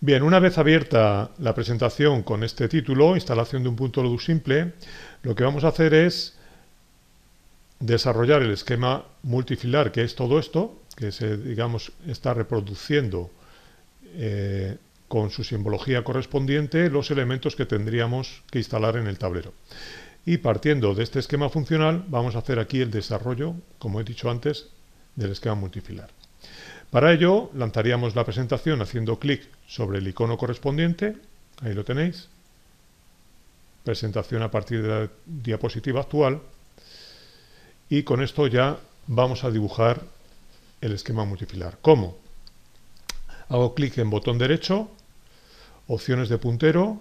Bien, una vez abierta la presentación con este título, instalación de un punto Lodo simple, lo que vamos a hacer es desarrollar el esquema multifilar, que es todo esto, que se, digamos, está reproduciendo eh, con su simbología correspondiente los elementos que tendríamos que instalar en el tablero. Y partiendo de este esquema funcional, vamos a hacer aquí el desarrollo, como he dicho antes, del esquema multifilar. Para ello, lanzaríamos la presentación haciendo clic sobre el icono correspondiente, ahí lo tenéis, presentación a partir de la diapositiva actual, y con esto ya vamos a dibujar el esquema multifilar. ¿Cómo? Hago clic en botón derecho, opciones de puntero,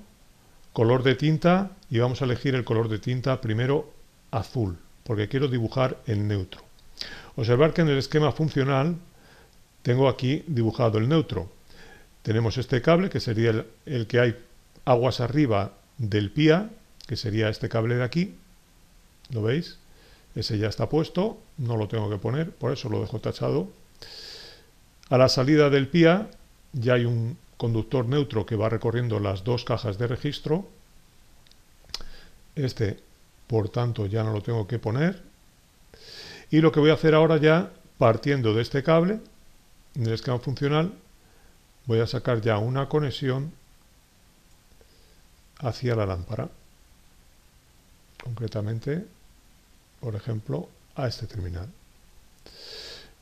color de tinta y vamos a elegir el color de tinta primero azul, porque quiero dibujar el neutro. Observar que en el esquema funcional tengo aquí dibujado el neutro. Tenemos este cable, que sería el, que hay aguas arriba del PIA, que sería este cable de aquí. ¿Lo veis? Ese ya está puesto, no lo tengo que poner, por eso lo dejo tachado. A la salida del PIA ya hay un conductor neutro que va recorriendo las dos cajas de registro. Este, por tanto, ya no lo tengo que poner. Y lo que voy a hacer ahora ya, partiendo de este cable, en el esquema funcional voy a sacar ya una conexión hacia la lámpara. Concretamente, por ejemplo, a este terminal.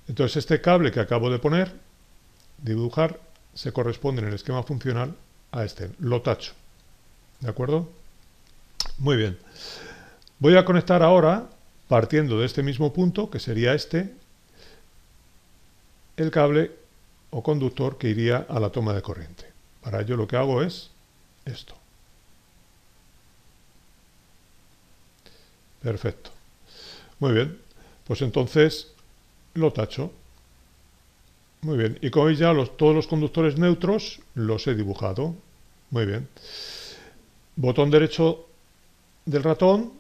Entonces este cable que acabo de poner, dibujar, se corresponde en el esquema funcional a este. Lo tacho. ¿De acuerdo? Muy bien. Voy a conectar ahora, partiendo de este mismo punto, que sería este, el cable o conductor que iría a la toma de corriente. Para ello lo que hago es esto. Perfecto. Muy bien. Pues entonces lo tacho. Muy bien. Y como veis ya los, todos los conductores neutros los he dibujado. Muy bien. Botón derecho del ratón,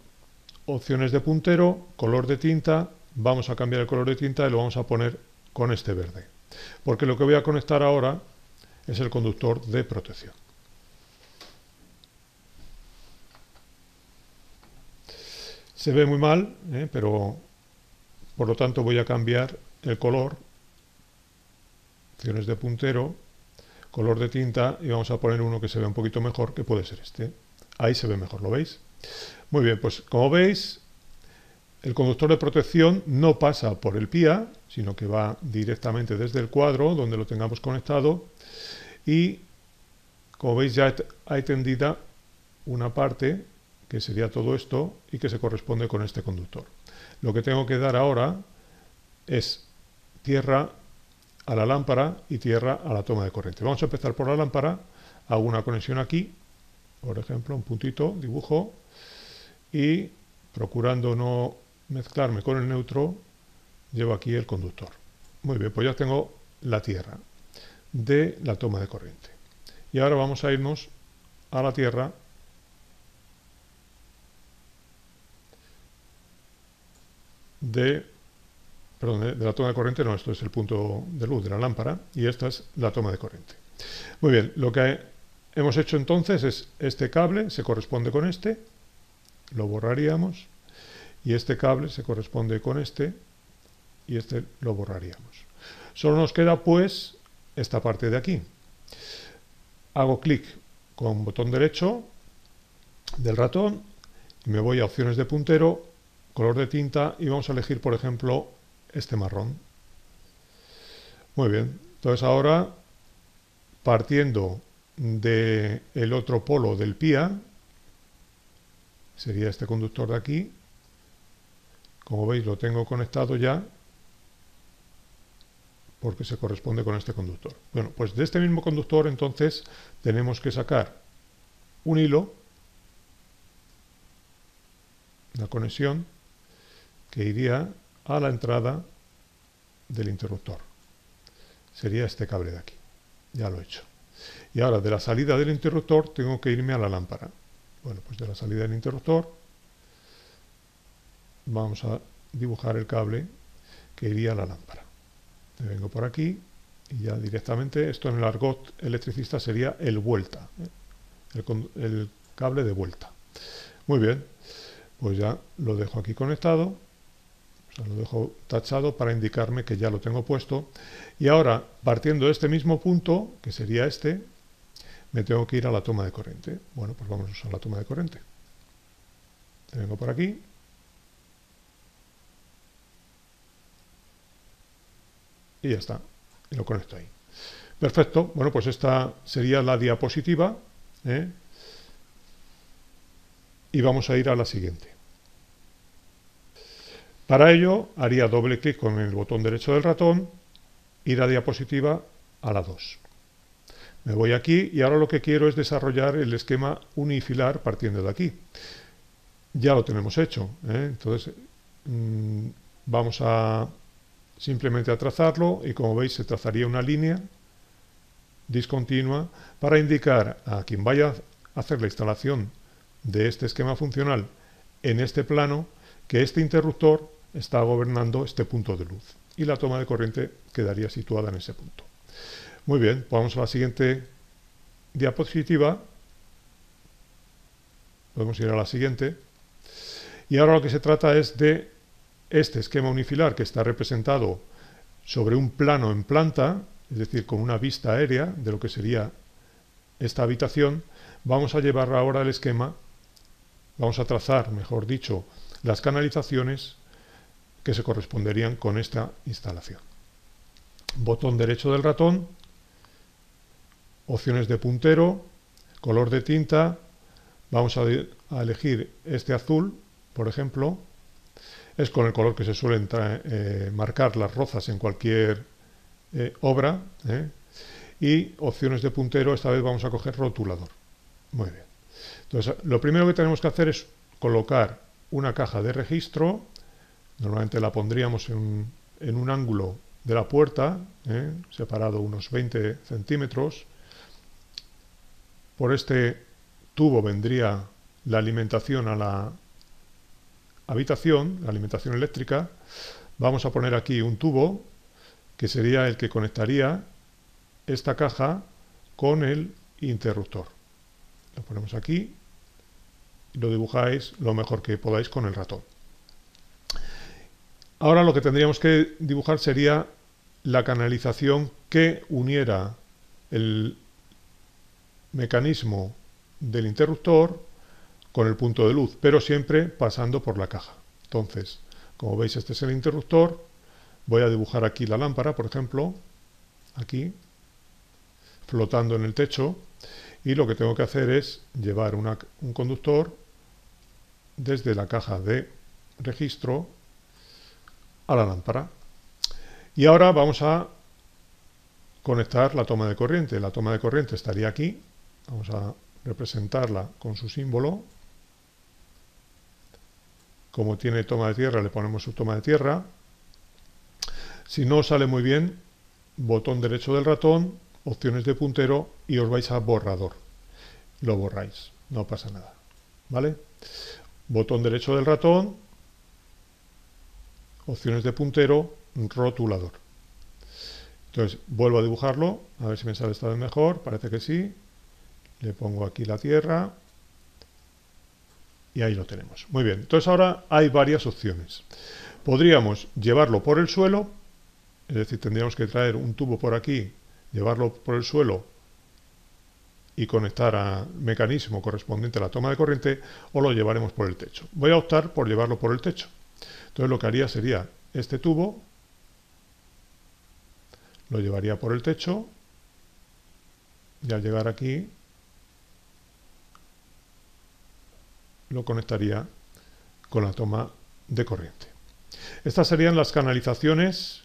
opciones de puntero, color de tinta. Vamos a cambiar el color de tinta y lo vamos a poner con este verde. Porque lo que voy a conectar ahora es el conductor de protección. Se ve muy mal, ¿eh? pero por lo tanto voy a cambiar el color, opciones de puntero, color de tinta y vamos a poner uno que se ve un poquito mejor, que puede ser este. Ahí se ve mejor, ¿lo veis? Muy bien, pues como veis, el conductor de protección no pasa por el PIA, sino que va directamente desde el cuadro donde lo tengamos conectado y como veis ya hay tendida una parte que sería todo esto y que se corresponde con este conductor. Lo que tengo que dar ahora es tierra a la lámpara y tierra a la toma de corriente. Vamos a empezar por la lámpara, hago una conexión aquí, por ejemplo, un puntito, dibujo y procurando no mezclarme con el neutro, llevo aquí el conductor. Muy bien, pues ya tengo la tierra de la toma de corriente. Y ahora vamos a irnos a la tierra de, perdón, de la toma de corriente, no, esto es el punto de luz de la lámpara y esta es la toma de corriente. Muy bien, lo que hemos hecho entonces es este cable se corresponde con este, lo borraríamos y este cable se corresponde con este y este lo borraríamos. Solo nos queda pues esta parte de aquí. Hago clic con botón derecho del ratón y me voy a opciones de puntero, color de tinta y vamos a elegir por ejemplo este marrón. Muy bien, entonces ahora partiendo del el otro polo del PIA, sería este conductor de aquí, como veis lo tengo conectado ya porque se corresponde con este conductor. Bueno, pues de este mismo conductor entonces tenemos que sacar un hilo, la conexión que iría a la entrada del interruptor. Sería este cable de aquí. Ya lo he hecho. Y ahora de la salida del interruptor tengo que irme a la lámpara. Bueno, pues de la salida del interruptor vamos a dibujar el cable que iría a la lámpara. Me vengo por aquí y ya directamente, esto en el argot electricista sería el vuelta, ¿eh? el, cable de vuelta. Muy bien, pues ya lo dejo aquí conectado, lo dejo tachado para indicarme que ya lo tengo puesto. Y ahora, partiendo de este mismo punto, que sería este, me tengo que ir a la toma de corriente. Bueno, pues vamos a usar la toma de corriente. Vengo por aquí. Y ya está. Y lo conecto ahí. Perfecto. Bueno, pues esta sería la diapositiva. ¿eh? Y vamos a ir a la siguiente. Para ello, haría doble clic con el botón derecho del ratón, ir a diapositiva a la 2. Me voy aquí y ahora lo que quiero es desarrollar el esquema unifilar partiendo de aquí. Ya lo tenemos hecho, ¿eh? entonces mm, vamos a simplemente a trazarlo y como veis se trazaría una línea discontinua para indicar a quien vaya a hacer la instalación de este esquema funcional en este plano que este interruptor está gobernando este punto de luz y la toma de corriente quedaría situada en ese punto. Muy bien, vamos a la siguiente diapositiva. Podemos ir a la siguiente. Y ahora lo que se trata es de este esquema unifilar que está representado sobre un plano en planta, es decir, con una vista aérea de lo que sería esta habitación, vamos a llevar ahora el esquema, vamos a trazar, mejor dicho, las canalizaciones que se corresponderían con esta instalación. Botón derecho del ratón, opciones de puntero, color de tinta, vamos a, elegir este azul, por ejemplo, es con el color que se suelen eh, marcar las rozas en cualquier eh, obra, ¿eh? y opciones de puntero, esta vez vamos a coger rotulador. Muy bien. Entonces, lo primero que tenemos que hacer es colocar una caja de registro, normalmente la pondríamos en, en un ángulo de la puerta, separado unos 20 centímetros, por este tubo vendría la alimentación a la habitación, la alimentación eléctrica. Vamos a poner aquí un tubo que sería el que conectaría esta caja con el interruptor. Lo ponemos aquí lo dibujáis lo mejor que podáis con el ratón. Ahora lo que tendríamos que dibujar sería la canalización que uniera el mecanismo del interruptor con el punto de luz, pero siempre pasando por la caja. Entonces, como veis, este es el interruptor. Voy a dibujar aquí la lámpara, por ejemplo, aquí, flotando en el techo. Y lo que tengo que hacer es llevar un conductor desde la caja de registro a la lámpara. Y ahora vamos a conectar la toma de corriente. La toma de corriente estaría aquí, Vamos a representarla con su símbolo. Como tiene toma de tierra, le ponemos su toma de tierra. Si no sale muy bien, botón derecho del ratón, opciones de puntero y os vais a borrador. Lo borráis, no pasa nada. ¿Vale? Botón derecho del ratón, opciones de puntero, rotulador. Entonces, vuelvo a dibujarlo, a ver si me sale esta vez mejor, parece que sí le pongo aquí la tierra y ahí lo tenemos. Muy bien, entonces ahora hay varias opciones. Podríamos llevarlo por el suelo, es decir, tendríamos que traer un tubo por aquí, llevarlo por el suelo y conectar al mecanismo correspondiente a la toma de corriente o lo llevaremos por el techo. Voy a optar por llevarlo por el techo. Entonces lo que haría sería este tubo, lo llevaría por el techo y al llegar aquí lo conectaría con la toma de corriente. Estas serían las canalizaciones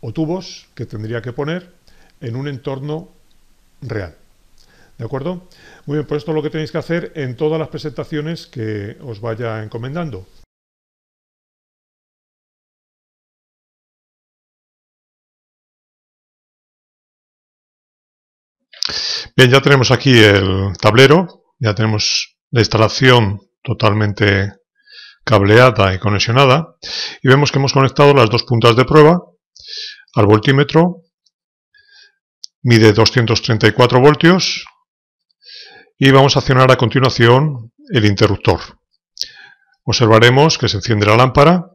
o tubos que tendría que poner en un entorno real. ¿De acuerdo? Muy bien, pues esto es lo que tenéis que hacer en todas las presentaciones que os vaya encomendando. Bien, ya tenemos aquí el tablero, ya tenemos la instalación totalmente cableada y conexionada y vemos que hemos conectado las dos puntas de prueba al voltímetro, mide 234 voltios y vamos a accionar a continuación el interruptor. Observaremos que se enciende la lámpara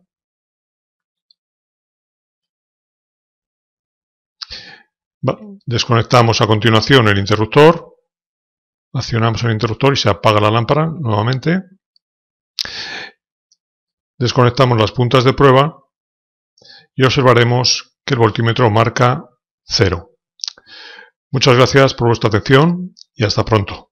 Desconectamos a continuación el interruptor, accionamos el interruptor y se apaga la lámpara nuevamente. Desconectamos las puntas de prueba y observaremos que el voltímetro marca 0. Muchas gracias por vuestra atención y hasta pronto.